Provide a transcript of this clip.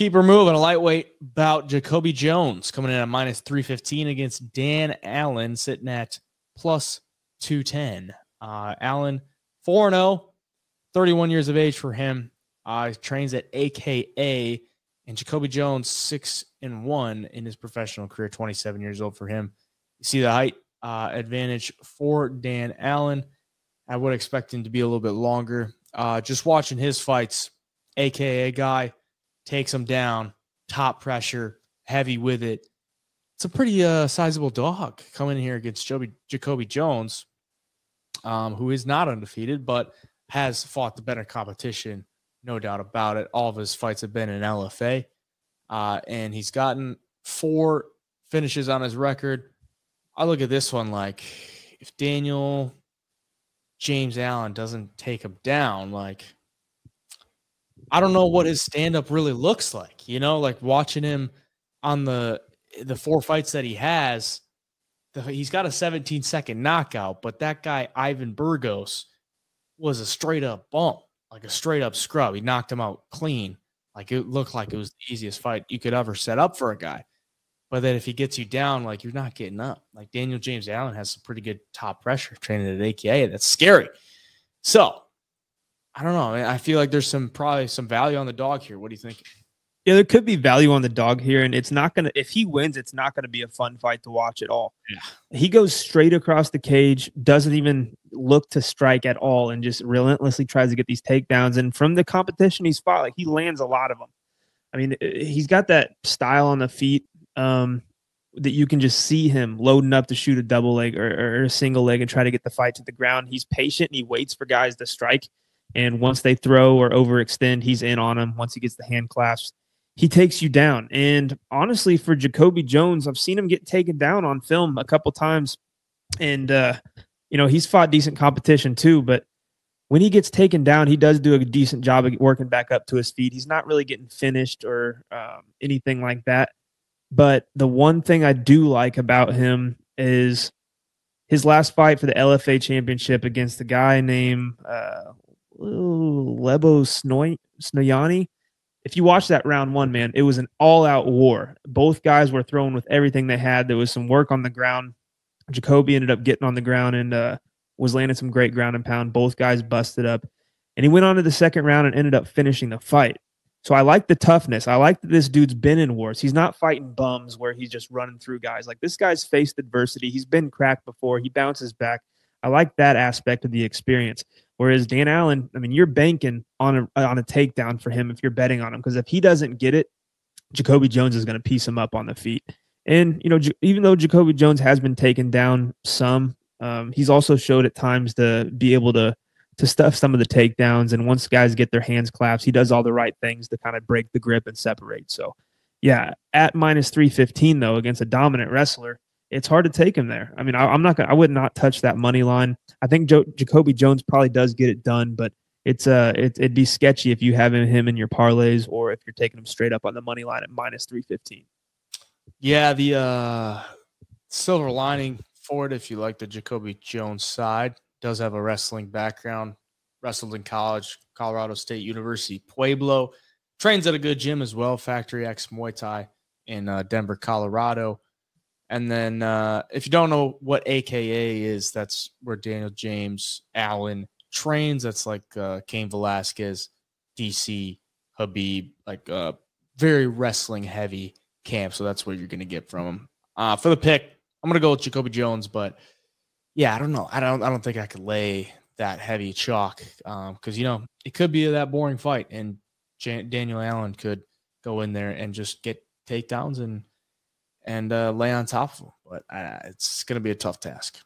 Keep her moving. A lightweight bout Jacobi Jones coming in at minus 315 against Dan Allen, sitting at plus 210. Uh, Allen 4 0, 31 years of age for him. Uh, trains at AKA, and Jacobi Jones 6 and 1 in his professional career, 27 years old for him. You see the height uh, advantage for Dan Allen. I would expect him to be a little bit longer. Uh, just watching his fights, AKA guy takes him down, top pressure, heavy with it. It's a pretty uh, sizable dog coming in here against Joby, Jacobi Jones, um, who is not undefeated, but has fought the better competition, no doubt about it. All of his fights have been in LFA, uh, and he's gotten four finishes on his record. I look at this one like if Daniel James Allen doesn't take him down, like – I don't know what his stand up really looks like. You know, like watching him on the the four fights that he has, the, he's got a 17 second knockout, but that guy Ivan Burgos was a straight up bump, like a straight up scrub. He knocked him out clean. Like it looked like it was the easiest fight you could ever set up for a guy. But then if he gets you down, like you're not getting up. Like Daniel James Allen has some pretty good top pressure training at AKA. That's scary. So I don't know. I feel like there's some probably some value on the dog here. What do you think? Yeah, there could be value on the dog here, and it's not gonna. If he wins, it's not gonna be a fun fight to watch at all. Yeah, he goes straight across the cage, doesn't even look to strike at all, and just relentlessly tries to get these takedowns. And from the competition he's fought, like he lands a lot of them. I mean, he's got that style on the feet um, that you can just see him loading up to shoot a double leg or, or a single leg and try to get the fight to the ground. He's patient and he waits for guys to strike and once they throw or overextend, he's in on them. Once he gets the hand clasps, he takes you down. And honestly, for Jacobi Jones, I've seen him get taken down on film a couple times. And, uh, you know, he's fought decent competition too. But when he gets taken down, he does do a decent job of working back up to his feet. He's not really getting finished or um, anything like that. But the one thing I do like about him is his last fight for the LFA championship against a guy named uh, Lebo Snoy, Snoyani. If you watch that round one, man, it was an all out war. Both guys were thrown with everything they had. There was some work on the ground. Jacobi ended up getting on the ground and uh, was landing some great ground and pound. Both guys busted up. And he went on to the second round and ended up finishing the fight. So I like the toughness. I like that this dude's been in wars. He's not fighting bums where he's just running through guys. Like this guy's faced adversity. He's been cracked before. He bounces back. I like that aspect of the experience. Whereas Dan Allen, I mean, you're banking on a on a takedown for him if you're betting on him because if he doesn't get it, Jacobi Jones is going to piece him up on the feet. And you know, even though Jacobi Jones has been taken down some, um, he's also showed at times to be able to to stuff some of the takedowns. And once guys get their hands claps, he does all the right things to kind of break the grip and separate. So, yeah, at minus three fifteen though against a dominant wrestler, it's hard to take him there. I mean, I, am not gonna, I would not touch that money line. I think jo- Jacobi Jones probably does get it done, but it's uh, it, it'd be sketchy if you have him in your parlays or if you're taking him straight up on the money line at minus three fifteen. Yeah, the uh, silver lining for it, if you like the Jacobi Jones side, does have a wrestling background. Wrestled in college, Colorado State University, Pueblo. Trains at a good gym as well, Factory X Muay Thai in uh, Denver, Colorado. And then uh, if you don't know what AKA is, that's where Daniel James Allen trains. That's like uh, Cain Velasquez, DC, Khabib, like uh, very wrestling heavy camp. So that's what you're going to get from him. Uh, for the pick, I'm going to go with Jacobi Jones, but yeah, I don't know. I don't. I don't think I could lay that heavy chalk because um, you know it could be that boring fight, and Jan- Daniel Allen could go in there and just get takedowns and and uh, lay on top of them. But uh, it's going to be a tough task.